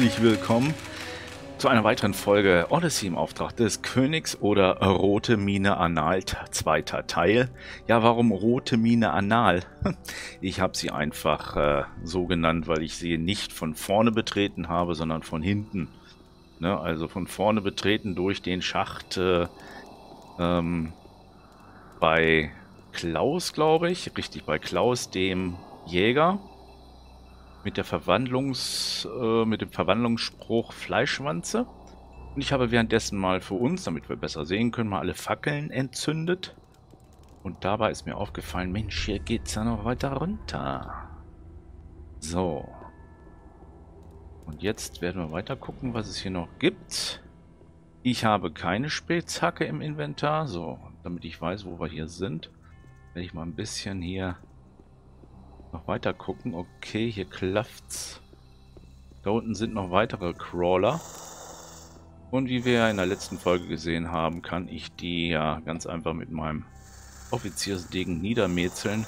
herzlich willkommen zu einer weiteren Folge Odyssey im Auftrag des Königs oder Rote Mine Anal, zweiter Teil. Ja, warum Rote Mine Anal? Ich habe sie einfach äh, so genannt, weil ich sie nicht von vorne betreten habe, sondern von hinten. Ne, also von vorne betreten durch den Schacht äh, ähm, bei Klaus, glaube ich. Richtig, bei Klaus, dem Jäger mit der Verwandlungs, äh, mit dem Verwandlungsspruch Fleischwanze. Und ich habe währenddessen mal für uns, damit wir besser sehen können, mal alle Fackeln entzündet. Und dabei ist mir aufgefallen, Mensch, hier geht's ja noch weiter runter. So. Und jetzt werden wir weiter gucken, was es hier noch gibt. Ich habe keine Spitzhacke im Inventar, so, damit ich weiß, wo wir hier sind. Werde ich mal ein bisschen hier noch weiter gucken. Okay, hier klafft's. Da unten sind noch weitere Crawler. Und wie wir ja in der letzten Folge gesehen haben, kann ich die ja ganz einfach mit meinem Offiziersdegen niedermetzeln.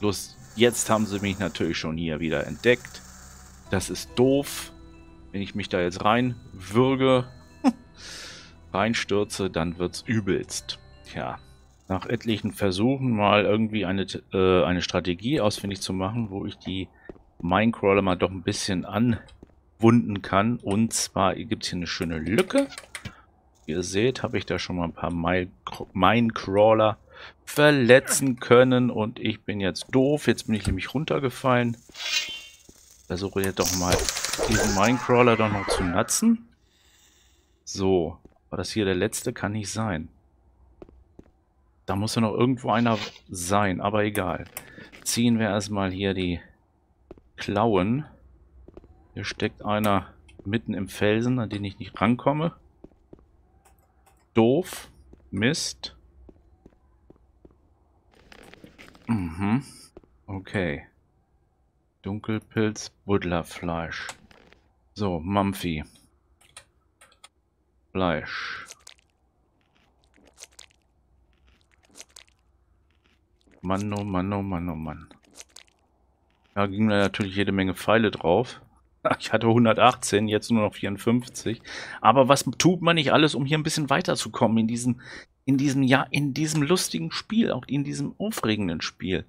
Bloß jetzt haben sie mich natürlich schon hier wieder entdeckt. Das ist doof. Wenn ich mich da jetzt rein würge, reinstürze, dann wird's übelst. Tja, nach etlichen Versuchen mal irgendwie eine, äh, eine Strategie ausfindig zu machen, wo ich die Minecrawler mal doch ein bisschen anwunden kann. Und zwar gibt es hier eine schöne Lücke. Wie ihr seht, habe ich da schon mal ein paar Minecrawler verletzen können. Und ich bin jetzt doof. Jetzt bin ich nämlich runtergefallen. Versuche jetzt doch mal diesen Minecrawler doch noch zu natzen. So, war das hier der letzte? Kann nicht sein. Da muss ja noch irgendwo einer sein, aber egal. Ziehen wir erstmal hier die Klauen. Hier steckt einer mitten im Felsen, an den ich nicht rankomme. Doof. Mist. Mhm. Okay. Dunkelpilz, Buddlerfleisch. So, Mampfi. Fleisch. Mann, oh Mann, oh Mann, oh Mann. Da ging da natürlich jede Menge Pfeile drauf. Ich hatte 118, jetzt nur noch 54. Aber was tut man nicht alles, um hier ein bisschen weiterzukommen in diesem, in diesem, ja, in diesem lustigen Spiel, auch in diesem aufregenden Spiel.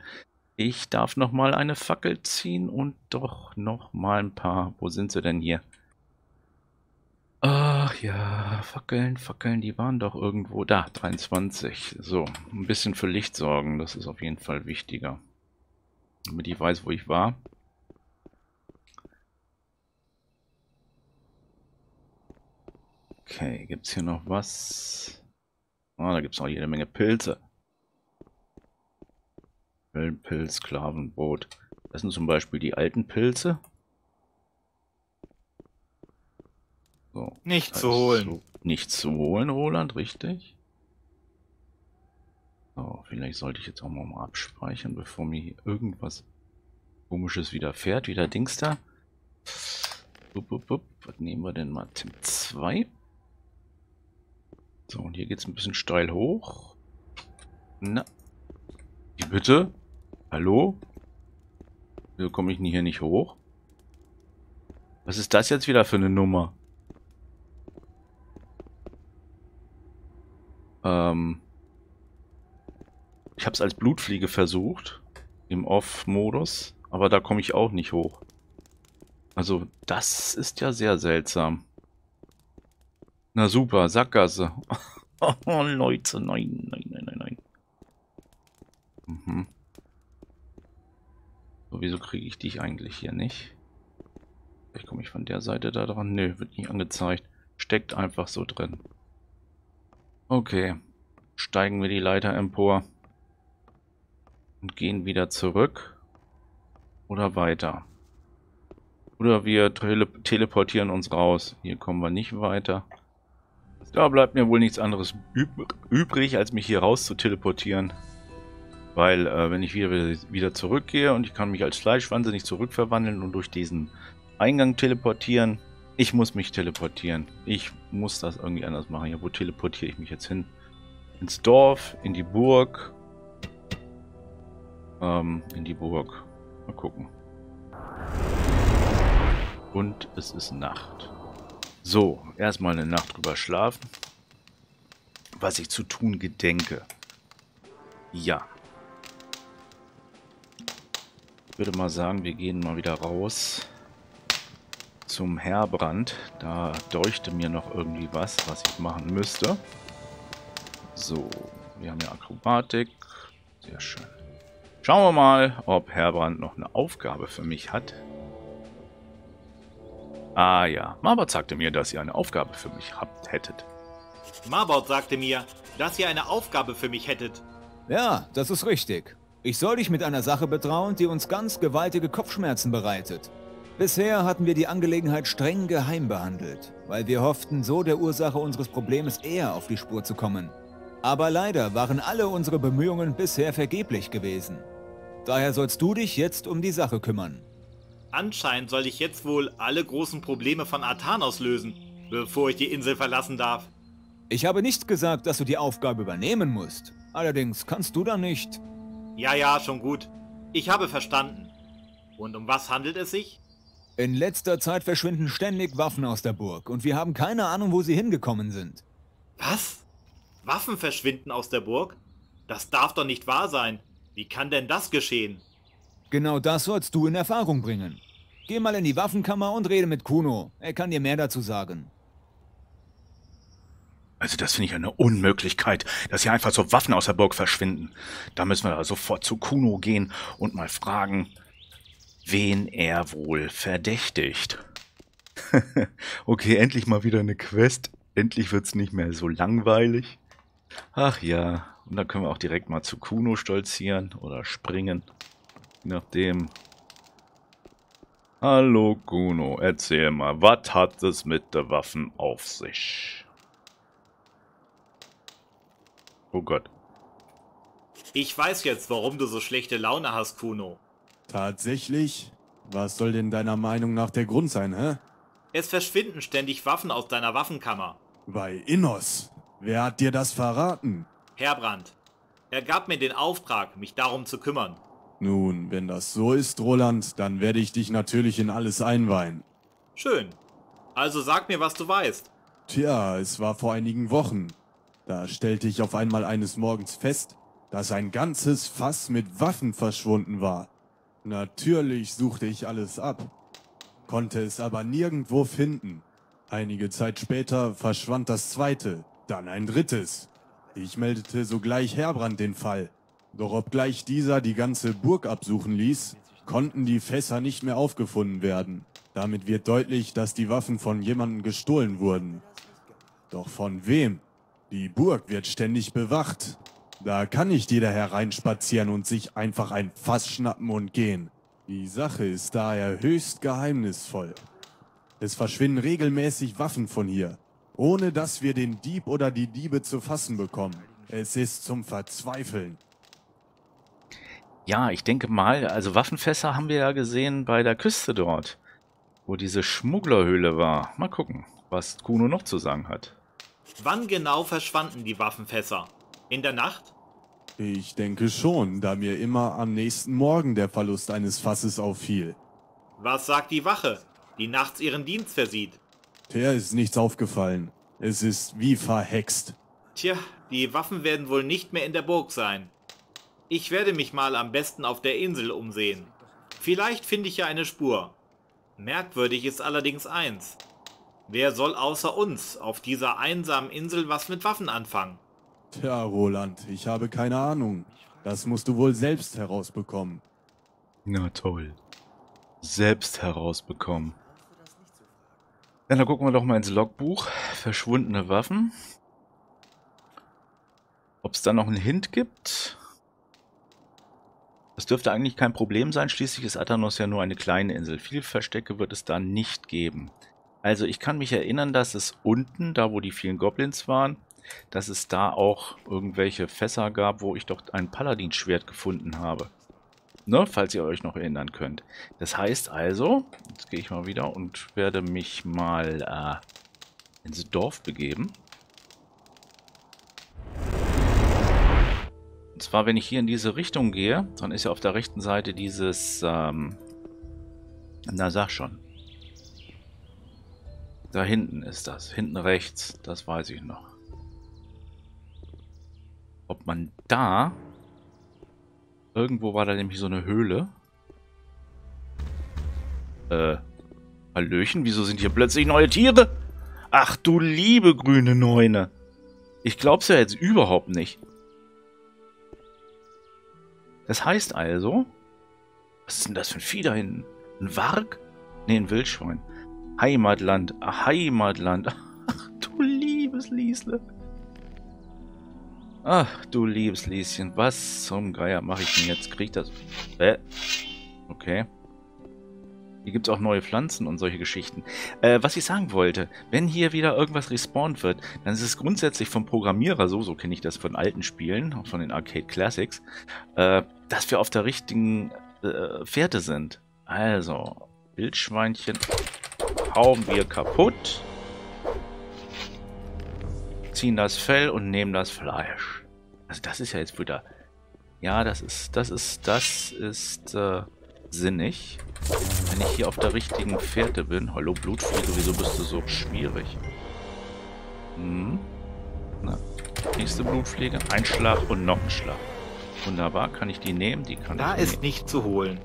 Ich darf noch mal eine Fackel ziehen und doch noch mal ein paar. Wo sind sie denn hier? Ach ja, Fackeln, Fackeln, die waren doch irgendwo. Da, 23. So, ein bisschen für Licht sorgen, das ist auf jeden Fall wichtiger. Damit ich weiß, wo ich war. Okay, gibt es hier noch was? Ah, da gibt es auch jede Menge Pilze. Pilz, Sklavenboot. Das sind zum Beispiel die alten Pilze. So. Nicht also, zu holen. Nicht zu holen, Roland, richtig? So, vielleicht sollte ich jetzt auch mal abspeichern, bevor mir hier irgendwas komisches widerfährt. Wieder Dings da. Bup, bup, bup. Was nehmen wir denn mal? Tim 2. So, und hier geht es ein bisschen steil hoch. Na. Wie bitte? Hallo? Wieso komme ich hier nicht hoch? Was ist das jetzt wieder für eine Nummer? Ähm, ich habe es als Blutfliege versucht, im Off-Modus, aber da komme ich auch nicht hoch. Also das ist ja sehr seltsam. Na super, Sackgasse. oh Leute, nein, nein, nein, nein, nein. Mhm. So, wieso kriege ich dich eigentlich hier nicht? Vielleicht komme ich von der Seite da dran. Nö, wird nicht angezeigt. Steckt einfach so drin. Okay. Steigen wir die Leiter empor. Und gehen wieder zurück. Oder weiter. Oder wir tele teleportieren uns raus. Hier kommen wir nicht weiter. Da bleibt mir wohl nichts anderes üb übrig, als mich hier raus zu teleportieren. Weil, äh, wenn ich wieder, wieder zurückgehe und ich kann mich als Fleischwanze nicht zurückverwandeln und durch diesen Eingang teleportieren, ich muss mich teleportieren. Ich muss das irgendwie anders machen. Ja, wo teleportiere ich mich jetzt hin? Ins Dorf, in die Burg. Ähm, in die Burg. Mal gucken. Und es ist Nacht. So, erstmal eine Nacht drüber schlafen. Was ich zu tun gedenke. Ja. Ich würde mal sagen, wir gehen mal wieder raus zum Herbrand. Da deuchte mir noch irgendwie was, was ich machen müsste. So, wir haben ja Akrobatik. Sehr schön. Schauen wir mal, ob Herbrand noch eine Aufgabe für mich hat. Ah ja, Marbot sagte mir, dass ihr eine Aufgabe für mich habt, hättet. Marbot sagte mir, dass ihr eine Aufgabe für mich hättet. Ja, das ist richtig. Ich soll dich mit einer Sache betrauen, die uns ganz gewaltige Kopfschmerzen bereitet. Bisher hatten wir die Angelegenheit streng geheim behandelt, weil wir hofften, so der Ursache unseres Problems eher auf die Spur zu kommen. Aber leider waren alle unsere Bemühungen bisher vergeblich gewesen. Daher sollst du dich jetzt um die Sache kümmern. Anscheinend soll ich jetzt wohl alle großen Probleme von Athanos lösen, bevor ich die Insel verlassen darf. Ich habe nicht gesagt, dass du die Aufgabe übernehmen musst. Allerdings kannst du da nicht. Ja, ja, schon gut. Ich habe verstanden. Und um was handelt es sich? In letzter Zeit verschwinden ständig Waffen aus der Burg und wir haben keine Ahnung, wo sie hingekommen sind. Was? Waffen verschwinden aus der Burg? Das darf doch nicht wahr sein. Wie kann denn das geschehen? Genau das sollst du in Erfahrung bringen. Geh mal in die Waffenkammer und rede mit Kuno. Er kann dir mehr dazu sagen. Also das finde ich eine Unmöglichkeit, dass hier einfach so Waffen aus der Burg verschwinden. Da müssen wir sofort zu Kuno gehen und mal fragen, wen er wohl verdächtigt. okay, endlich mal wieder eine Quest. Endlich wird es nicht mehr so langweilig. Ach ja, und dann können wir auch direkt mal zu Kuno stolzieren oder springen. Je nachdem. Hallo Kuno, erzähl mal, was hat es mit den Waffen auf sich? Oh Gott. Ich weiß jetzt, warum du so schlechte Laune hast, Kuno. Tatsächlich? Was soll denn deiner Meinung nach der Grund sein, hä? Es verschwinden ständig Waffen aus deiner Waffenkammer. Bei Innos. Wer hat dir das verraten? Herbrand. Er gab mir den Auftrag, mich darum zu kümmern. Nun, wenn das so ist, Roland, dann werde ich dich natürlich in alles einweihen. Schön. Also sag mir, was du weißt. Tja, es war vor einigen Wochen. Da stellte ich auf einmal eines Morgens fest, dass ein ganzes Fass mit Waffen verschwunden war. Natürlich suchte ich alles ab, konnte es aber nirgendwo finden. Einige Zeit später verschwand das zweite, dann ein drittes. Ich meldete sogleich Herbrand den Fall. Doch obgleich dieser die ganze Burg absuchen ließ, konnten die Fässer nicht mehr aufgefunden werden. Damit wird deutlich, dass die Waffen von jemandem gestohlen wurden. Doch von wem? Die Burg wird ständig bewacht. Da kann nicht jeder hereinspazieren und sich einfach ein Fass schnappen und gehen. Die Sache ist daher höchst geheimnisvoll. Es verschwinden regelmäßig Waffen von hier, ohne dass wir den Dieb oder die Diebe zu fassen bekommen. Es ist zum Verzweifeln. Ja, ich denke mal, also Waffenfässer haben wir ja gesehen bei der Küste dort, wo diese Schmugglerhöhle war. Mal gucken, was Kuno noch zu sagen hat. Wann genau verschwanden die Waffenfässer? In der Nacht? Ich denke schon, da mir immer am nächsten Morgen der Verlust eines Fasses auffiel. Was sagt die Wache, die nachts ihren Dienst versieht? Der ist nichts aufgefallen. Es ist wie verhext. Tja, die Waffen werden wohl nicht mehr in der Burg sein. Ich werde mich mal am besten auf der Insel umsehen. Vielleicht finde ich ja eine Spur. Merkwürdig ist allerdings eins. Wer soll außer uns auf dieser einsamen Insel was mit Waffen anfangen? Tja, Roland, ich habe keine Ahnung. Das musst du wohl selbst herausbekommen. Na toll. Selbst herausbekommen. Ja, dann gucken wir doch mal ins Logbuch. Verschwundene Waffen. Ob es da noch einen Hint gibt? Das dürfte eigentlich kein Problem sein, schließlich ist Athanos ja nur eine kleine Insel. Viel Verstecke wird es da nicht geben. Also ich kann mich erinnern, dass es unten, da wo die vielen Goblins waren, dass es da auch irgendwelche Fässer gab, wo ich doch ein Paladin-Schwert gefunden habe. Ne, falls ihr euch noch erinnern könnt. Das heißt also, jetzt gehe ich mal wieder und werde mich mal äh, ins Dorf begeben. Und zwar, wenn ich hier in diese Richtung gehe, dann ist ja auf der rechten Seite dieses, ähm, na sag schon, Da hinten ist das. Hinten rechts. Das weiß ich noch. Ob man da... Irgendwo war da nämlich so eine Höhle. Äh, Hallöchen, wieso sind hier plötzlich neue Tiere? Ach du liebe grüne Neune. Ich glaub's ja jetzt überhaupt nicht. Das heißt also... Was ist denn das für ein Vieh da hinten? Ein Warg? Ne, ein Wildschwein. Heimatland, Heimatland. Ach du liebes Liesle. Ach du liebes Lieschen, was zum Geier mache ich denn jetzt? Krieg ich das... Äh, okay. Hier gibt es auch neue Pflanzen und solche Geschichten. Äh, was ich sagen wollte, wenn hier wieder irgendwas respawnt wird, dann ist es grundsätzlich vom Programmierer so, so kenne ich das von alten Spielen, von den Arcade Classics, äh, dass wir auf der richtigen äh, Fährte sind. Also, Wildschweinchen hauen wir kaputt, ziehen das Fell und nehmen das Fleisch. Also das ist ja jetzt wieder... Ja, das ist, das ist, das ist, äh, sinnig. Wenn ich hier auf der richtigen Fährte bin. Hallo Blutfliege, wieso bist du so schwierig? Hm. Na, nächste Blutfliege. Ein Schlag und noch ein Schlag. Wunderbar, kann ich die nehmen? Die kann da ich ist nehmen. nicht zu holen.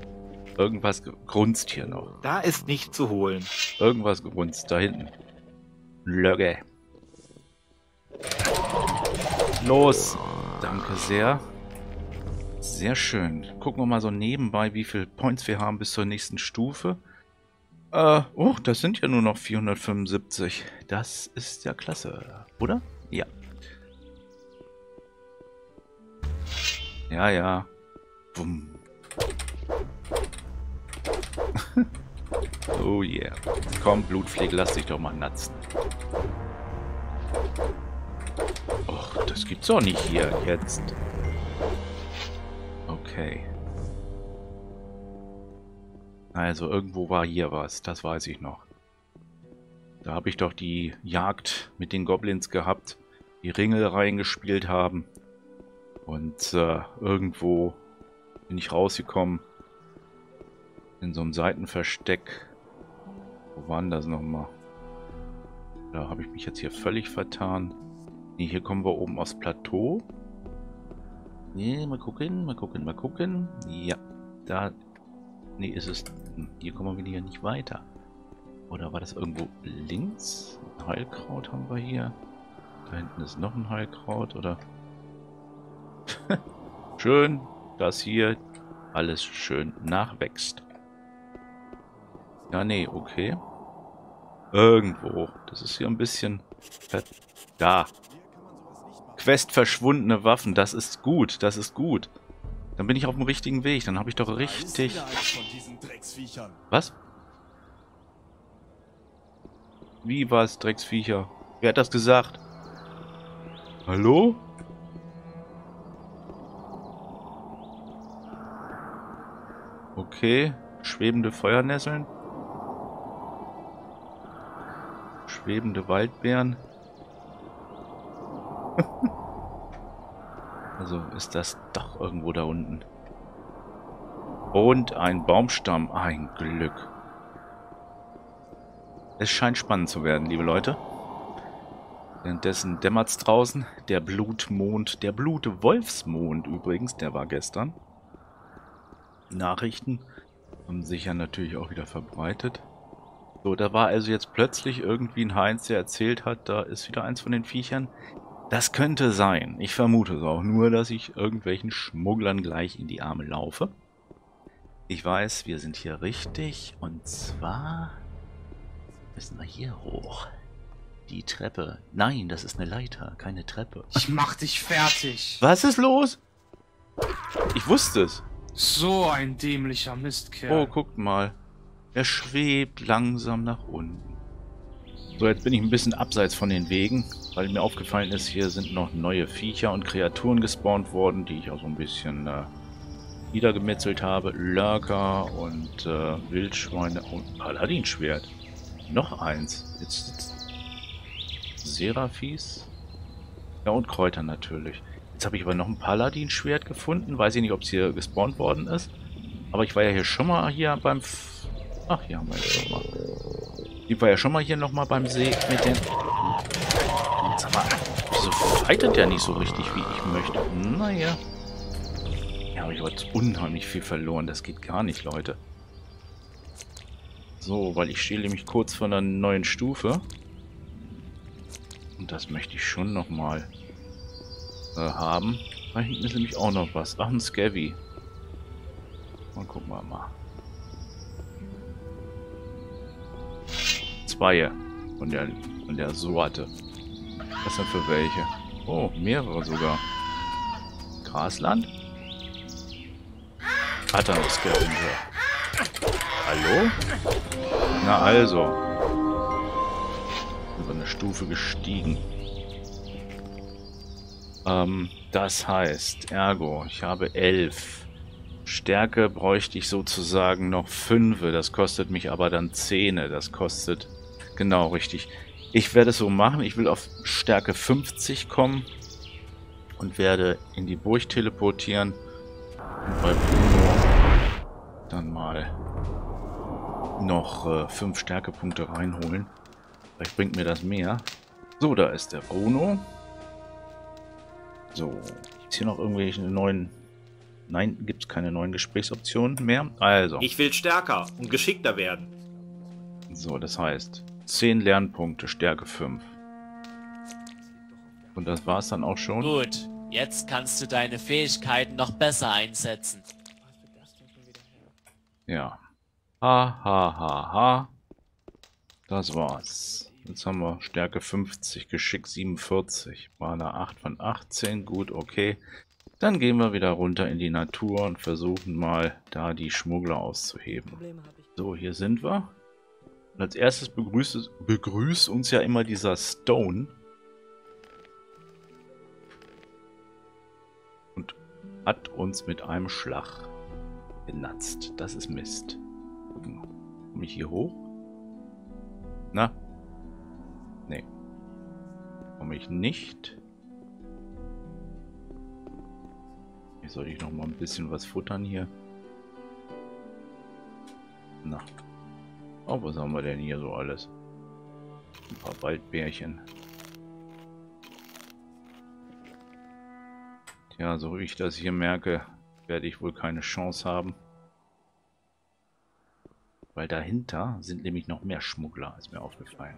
Irgendwas grunzt hier noch. Da ist nicht zu holen. Irgendwas grunzt da hinten. Lögge. Los. Danke sehr. Sehr schön. Gucken wir mal so nebenbei, wie viele Points wir haben bis zur nächsten Stufe. Äh, oh, das sind ja nur noch 475. Das ist ja klasse, oder? Ja. Ja, ja. Bumm. oh yeah. Komm, Blutpflege, lass dich doch mal natzen. Das gibt's doch nicht hier jetzt. Okay. Also irgendwo war hier was, das weiß ich noch. Da habe ich doch die Jagd mit den Goblins gehabt, die Ringel reingespielt haben. Und äh, irgendwo bin ich rausgekommen. In so einem Seitenversteck. Wo waren das nochmal? Da habe ich mich jetzt hier völlig vertan. Nee, hier kommen wir oben aufs Plateau. Nee, mal gucken, mal gucken, mal gucken. Ja, da... Nee, ist es... Hm, hier kommen wir wieder nicht weiter. Oder war das irgendwo links? Ein Heilkraut haben wir hier. Da hinten ist noch ein Heilkraut, oder... schön, dass hier alles schön nachwächst. Ja, nee, okay. Irgendwo. Das ist hier ein bisschen... Da. Quest verschwundene Waffen. Das ist gut. Das ist gut. Dann bin ich auf dem richtigen Weg. Dann habe ich doch richtig... Was? Wie war es, Drecksviecher? Wer hat das gesagt? Hallo? Okay. Schwebende Feuernesseln. Schwebende Waldbeeren. also ist das doch irgendwo da unten. Und ein Baumstamm. Ein Glück. Es scheint spannend zu werden, liebe Leute. Währenddessen dämmert es draußen. Der Blutmond, der Blutwolfsmond übrigens, der war gestern. Nachrichten haben sich ja natürlich auch wieder verbreitet. So, da war also jetzt plötzlich irgendwie ein Heinz, der erzählt hat, da ist wieder eins von den Viechern. Das könnte sein. Ich vermute es auch nur, dass ich irgendwelchen Schmugglern gleich in die Arme laufe. Ich weiß, wir sind hier richtig. Und zwar müssen wir hier hoch. Die Treppe. Nein, das ist eine Leiter, keine Treppe. Ich mach dich fertig. Was ist los? Ich wusste es. So ein dämlicher Mistkerl. Oh, guckt mal. Er schwebt langsam nach unten. So, jetzt bin ich ein bisschen abseits von den Wegen, weil mir aufgefallen ist, hier sind noch neue Viecher und Kreaturen gespawnt worden, die ich auch so ein bisschen äh, niedergemetzelt habe. Lurker und äh, Wildschweine und Paladinschwert. Noch eins. Jetzt Seraphis. Ja, und Kräuter natürlich. Jetzt habe ich aber noch ein Paladin-Schwert gefunden. Weiß ich nicht, ob es hier gespawnt worden ist. Aber ich war ja hier schon mal hier beim... F Ach, hier haben wir jetzt schon mal. Die war ja schon mal hier nochmal beim See mit den... Sag mal, wieso fightet der nicht so richtig, wie ich möchte? Naja. Ja, aber ich habe jetzt unheimlich viel verloren. Das geht gar nicht, Leute. So, weil ich stehe nämlich kurz vor einer neuen Stufe. Und das möchte ich schon nochmal äh, haben. Da hinten ist nämlich auch noch was. Ach, ein Scavy. Mal gucken wir mal. Zwei von der, von der Sorte. Was denn für welche? Oh, mehrere sogar. Grasland? Noch Scavenger? Hallo? Na also. Über eine Stufe gestiegen. Ähm, das heißt, ergo, ich habe elf. Stärke bräuchte ich sozusagen noch fünf. Das kostet mich aber dann zehn. Das kostet Genau, richtig. Ich werde es so machen. Ich will auf Stärke 50 kommen und werde in die Burg teleportieren und bei Bruno dann mal noch 5 äh, Stärkepunkte reinholen. Vielleicht bringt mir das mehr. So, da ist der Bruno. So, ist hier noch irgendwelche neuen... Nein, gibt es keine neuen Gesprächsoptionen mehr. Also. Ich will stärker und geschickter werden. So, das heißt, 10 Lernpunkte, Stärke 5. Und das war's dann auch schon. Gut, jetzt kannst du deine Fähigkeiten noch besser einsetzen. Ja. Ha, ha, ha, ha. Das war's. Jetzt haben wir Stärke 50, Geschick 47. Mana 8 von 18. Gut, okay. Dann gehen wir wieder runter in die Natur und versuchen mal, da die Schmuggler auszuheben. So, hier sind wir. Und als erstes begrüßt, begrüßt uns ja immer dieser Stone. Und hat uns mit einem Schlag genatzt. Das ist Mist. Komme ich hier hoch? Na? Nee. Komme ich nicht. Hier soll ich noch mal ein bisschen was futtern hier. Na. Oh, was haben wir denn hier so alles? Ein paar Waldbärchen. Tja, so wie ich das hier merke, werde ich wohl keine Chance haben. Weil dahinter sind nämlich noch mehr Schmuggler, ist mir aufgefallen.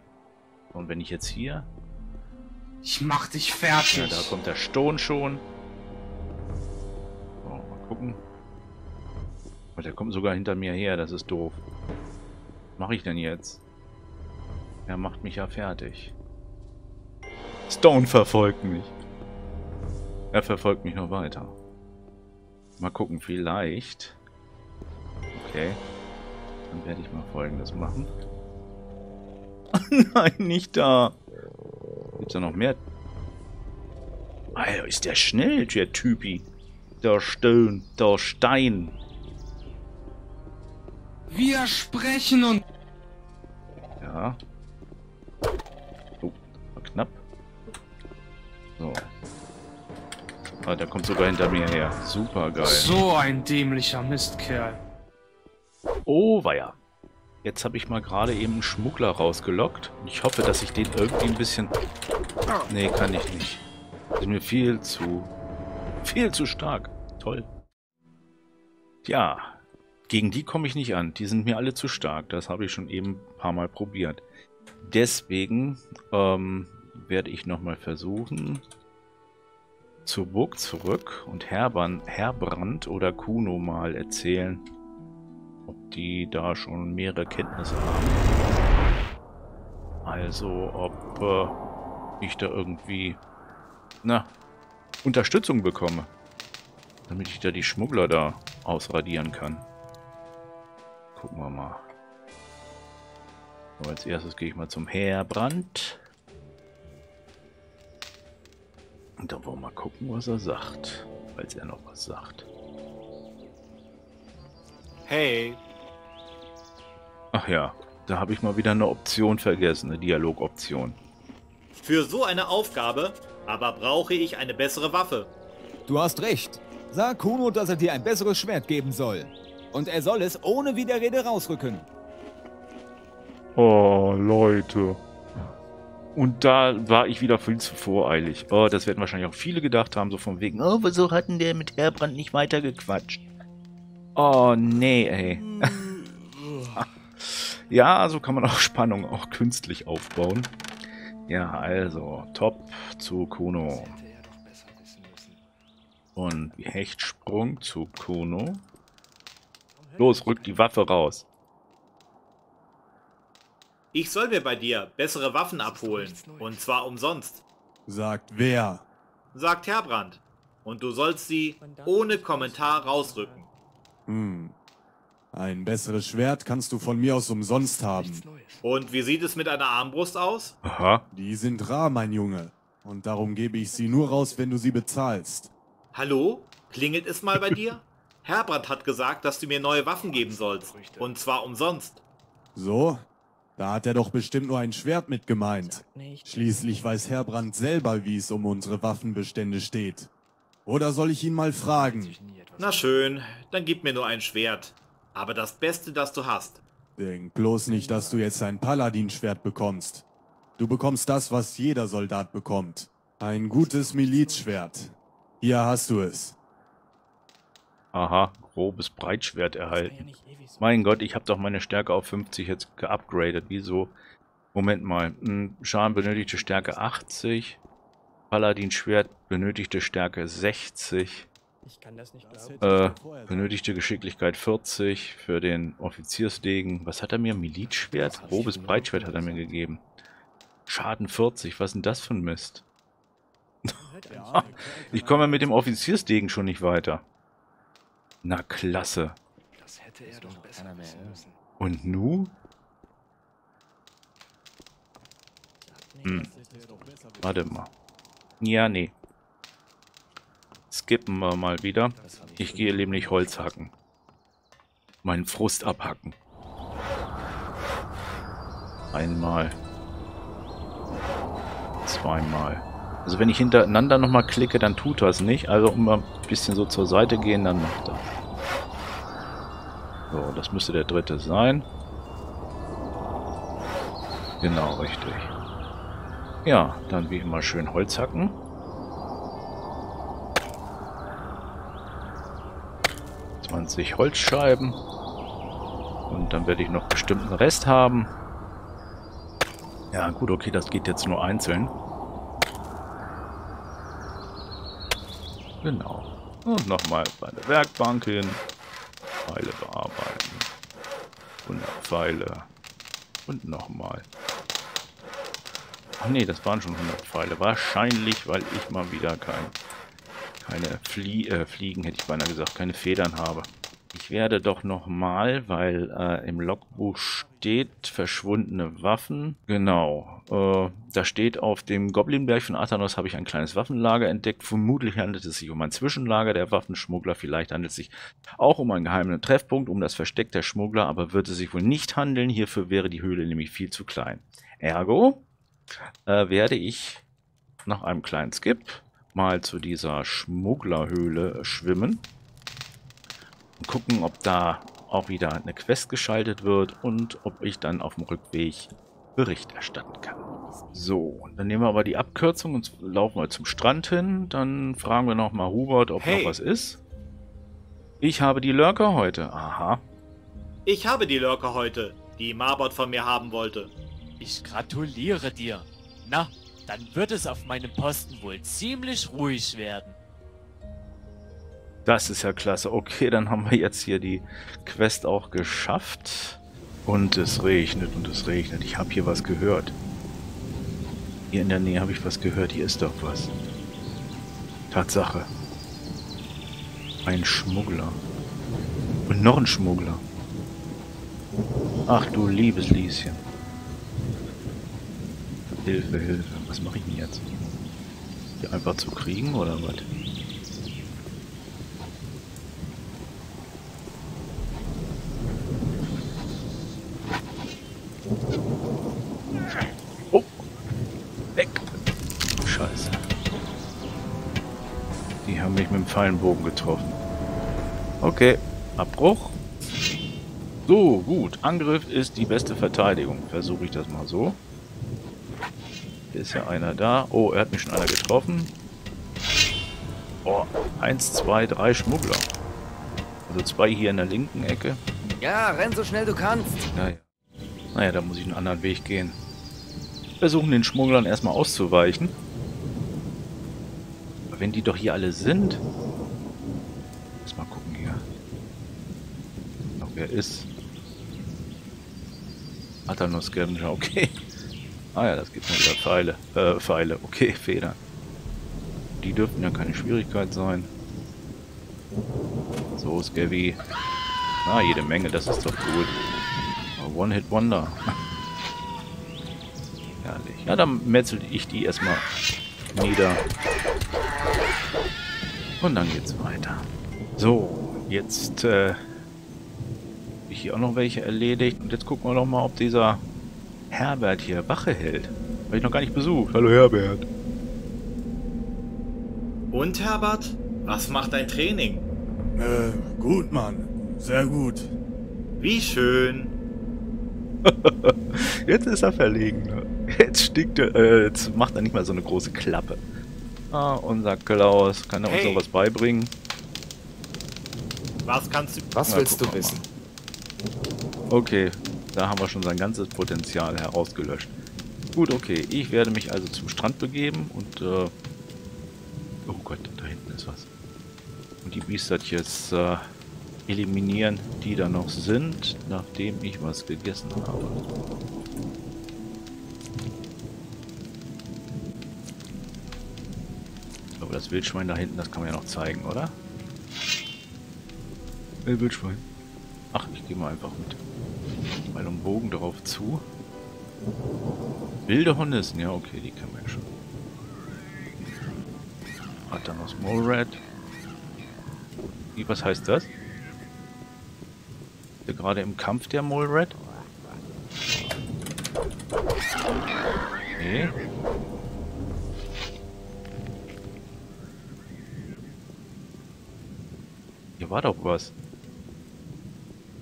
Und wenn ich jetzt hier... Ich mach dich fertig. Ja, da kommt der Ston schon. So, mal gucken. Und der kommt sogar hinter mir her, das ist doof mache ich denn jetzt? Er macht mich ja fertig. Stone verfolgt mich. Er verfolgt mich noch weiter. Mal gucken, vielleicht. Okay. Dann werde ich mal folgendes machen. Nein, nicht da. Gibt's da noch mehr? Alter, ist der schnell, der Typi. Der Stone, der Stein. Wir sprechen und... Ja. Oh, war knapp. So. Ah, der kommt sogar hinter mir her. Super geil. So ein dämlicher Mistkerl. Oh, weia. Jetzt habe ich mal gerade eben einen Schmuggler rausgelockt. Ich hoffe, dass ich den irgendwie ein bisschen... Nee, kann ich nicht. Ist mir viel zu... Viel zu stark. Toll. Tja, gegen die komme ich nicht an. Die sind mir alle zu stark. Das habe ich schon eben ein paar Mal probiert. Deswegen ähm, werde ich nochmal versuchen, zur Burg zurück und Herban, Herbrand oder Kuno mal erzählen, ob die da schon mehrere Kenntnisse haben. Also, ob äh, ich da irgendwie, na, Unterstützung bekomme, damit ich da die Schmuggler da ausradieren kann. Gucken wir mal. Aber als erstes gehe ich mal zum Heerbrand. Und dann wollen wir mal gucken, was er sagt. Falls er noch was sagt. Hey. Ach ja, da habe ich mal wieder eine Option vergessen, eine Dialogoption. Für so eine Aufgabe aber brauche ich eine bessere Waffe. Du hast recht. Sag Kuno, dass er dir ein besseres Schwert geben soll. Und er soll es ohne Widerrede rausrücken. Oh, Leute. Und da war ich wieder viel zu voreilig. Oh, das werden wahrscheinlich auch viele gedacht haben, so von wegen, oh, wieso hatten der mit Herbrand nicht weitergequatscht? Oh, nee, ey. ja, so kann man auch Spannung auch künstlich aufbauen. Ja, also, top zu Kuno. Und Hechtsprung zu Kuno. Los, rück die Waffe raus. Ich soll mir bei dir bessere Waffen abholen. Und zwar umsonst. Sagt wer? Sagt Herbrand. Und du sollst sie ohne Kommentar rausrücken. Hm. Ein besseres Schwert kannst du von mir aus umsonst haben. Und wie sieht es mit einer Armbrust aus? Aha. Die sind rar, mein Junge. Und darum gebe ich sie nur raus, wenn du sie bezahlst. Hallo? Klingelt es mal bei dir? Herbrand hat gesagt, dass du mir neue Waffen geben sollst. Und zwar umsonst. So? Da hat er doch bestimmt nur ein Schwert mit gemeint. Schließlich weiß Herbrand selber, wie es um unsere Waffenbestände steht. Oder soll ich ihn mal fragen? Na schön, dann gib mir nur ein Schwert. Aber das Beste, das du hast. Denk bloß nicht, dass du jetzt ein Paladin-Schwert bekommst. Du bekommst das, was jeder Soldat bekommt. Ein gutes Milizschwert. Hier hast du es. Aha, grobes Breitschwert erhalten. Mein Gott, ich habe doch meine Stärke auf 50 jetzt geupgradet. Wieso? Moment mal. Hm, Schaden benötigte Stärke 80. Paladin Schwert benötigte Stärke 60. Äh, benötigte Geschicklichkeit 40 für den Offiziersdegen. Was hat er mir? Milizschwert? Grobes Breitschwert hat er mir gegeben. Schaden 40. Was ist denn das für ein Mist? ich komme mit dem Offiziersdegen schon nicht weiter. Na klasse. Und nu? Hm. Warte mal. Ja, nee. Skippen wir mal wieder. Ich gehe nämlich Holz hacken. Meinen Frust abhacken. Einmal. Zweimal. Also wenn ich hintereinander nochmal klicke, dann tut das nicht. Also mal ein bisschen so zur Seite gehen, dann macht er. So, das müsste der dritte sein. Genau, richtig. Ja, dann wie immer schön Holz hacken. Zwanzig Holzscheiben. Und dann werde ich noch bestimmten Rest haben. Ja gut, okay, das geht jetzt nur einzeln. Genau. Und nochmal bei der Werkbank hin. Pfeile bearbeiten. 100 Pfeile. Und nochmal. Ach nee, das waren schon 100 Pfeile. Wahrscheinlich, weil ich mal wieder kein, keine Flie äh, Fliegen, hätte ich beinahe gesagt, keine Federn habe. Ich werde doch nochmal, weil äh, im Logbuch steht verschwundene Waffen. Genau. Äh, da steht auf dem Goblinberg von Athanos habe ich ein kleines Waffenlager entdeckt. Vermutlich handelt es sich um ein Zwischenlager der Waffenschmuggler. Vielleicht handelt es sich auch um einen geheimen Treffpunkt, um das Versteck der Schmuggler, aber wird es sich wohl nicht handeln. Hierfür wäre die Höhle nämlich viel zu klein. Ergo äh, werde ich nach einem kleinen Skip mal zu dieser Schmugglerhöhle schwimmen gucken, ob da auch wieder eine Quest geschaltet wird und ob ich dann auf dem Rückweg Bericht erstatten kann. So, dann nehmen wir aber die Abkürzung und laufen wir zum Strand hin. Dann fragen wir nochmal Hubert, ob Hey. noch was ist. Ich habe die Lurker heute. Aha. Ich habe die Lurker heute, die Marbot von mir haben wollte. Ich gratuliere dir. Na, dann wird es auf meinem Posten wohl ziemlich ruhig werden. Das ist ja klasse. Okay, dann haben wir jetzt hier die Quest auch geschafft. Und es regnet und es regnet. Ich habe hier was gehört. Hier in der Nähe habe ich was gehört. Hier ist doch was. Tatsache. Ein Schmuggler. Und noch ein Schmuggler. Ach du liebes Lieschen. Hilfe, Hilfe. Was mache ich denn jetzt? Die einfach zu kriegen oder was? Oh! Weg! Scheiße. Die haben mich mit dem Pfeilenbogen getroffen. Okay, Abbruch. So, gut. Angriff ist die beste Verteidigung. Versuche ich das mal so. Hier ist ja einer da. Oh, er hat mich schon einer getroffen. Oh, eins, zwei, drei Schmuggler. Also zwei hier in der linken Ecke. Ja, renn so schnell du kannst. Naja. Naja, da muss ich einen anderen Weg gehen. Versuchen den Schmugglern erstmal auszuweichen. Wenn die doch hier alle sind. Lass mal gucken hier. Noch wer ist. Hat er nur Scavenger, okay. Ah ja, das gibt mir wieder Pfeile. Äh, Pfeile, okay, Federn. Die dürften ja keine Schwierigkeit sein. So, Scavy. Ah, jede Menge, das ist doch gut. One-Hit-Wonder. Herrlich. Ja, dann metzel ich die erstmal nieder. Und dann geht's weiter. So, jetzt äh, ich hier auch noch welche erledigt. Und jetzt gucken wir noch mal, ob dieser Herbert hier Wache hält. Habe ich noch gar nicht besucht. Hallo Herbert. Und Herbert? Was macht dein Training? Äh, gut, Mann. Sehr gut. Wie schön. Jetzt ist er verlegen. Jetzt stickt er, äh, jetzt macht er nicht mal so eine große Klappe. Ah, unser Klaus. Kann er uns Hey. noch was beibringen? Was kannst du... Was Na, willst du guck mal. wissen? Okay, da haben wir schon sein ganzes Potenzial herausgelöscht. Gut, okay. Ich werde mich also zum Strand begeben und, äh... Oh Gott, da hinten ist was. Und die Biestertjes, äh, eliminieren, die da noch sind, nachdem ich was gegessen habe. Das Wildschwein da hinten, das kann man ja noch zeigen, oder? Äh, Wildschwein. Ach, ich gehe mal einfach mit und Bogen darauf zu. Wilde Hornissen, ja okay, die kennen wir ja schon. Hat dann noch Small Red. Wie, was heißt das? Ist der gerade im Kampf der Mole Red? Nee. Hier war doch was.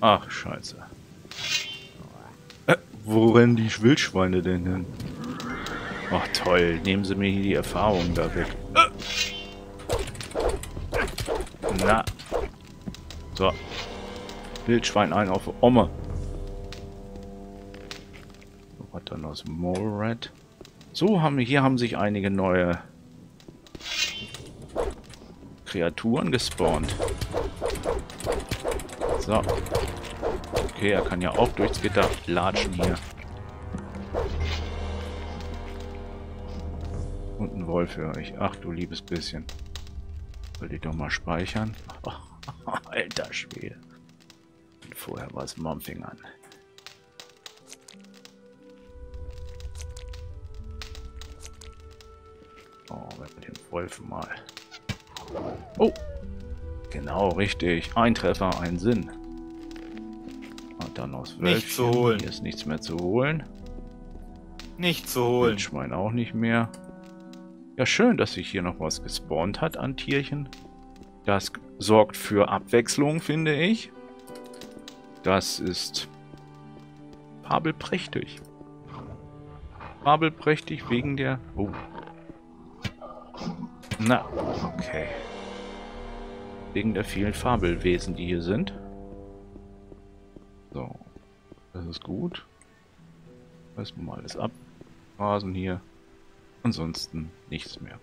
Ach, scheiße. Äh, wo rennen die Wildschweine denn hin? Ach toll, nehmen sie mir hier die Erfahrung da weg. Äh. Na. So. Wildschwein ein auf Omme. Was dann aus Red? So haben wir hier haben sich einige neue Kreaturen gespawnt. So. Okay, er kann ja auch durchs Gitter latschen hier. Und ein Wolf höre ich. Ach du liebes bisschen. Will ich doch mal speichern. Alter Schwede. Und vorher war es Momping an. Oh, mit dem Wolf mal. Oh! Genau, richtig. Ein Treffer, ein Sinn. Und dann aus Nicht zu Wölfchen. holen. Hier ist nichts mehr zu holen. Nicht zu holen. Wildschwein auch nicht mehr. Ja, schön, dass sich hier noch was gespawnt hat an Tierchen. Das sorgt für Abwechslung, finde ich. Das ist fabelprächtig. Fabelprächtig wegen der... Oh. Na, okay. Wegen der vielen Fabelwesen, die hier sind. So. Das ist gut. Lassen wir mal alles ab. Rasen hier. Ansonsten nichts mehr.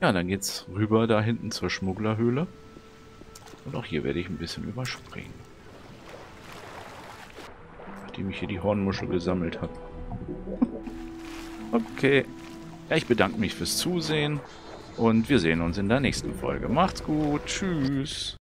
Ja, dann geht's rüber da hinten zur Schmugglerhöhle. Und auch hier werde ich ein bisschen überspringen. Nachdem ich hier die Hornmuschel gesammelt habe. Okay. Ja, ich bedanke mich fürs Zusehen. Und wir sehen uns in der nächsten Folge. Macht's gut. Tschüss.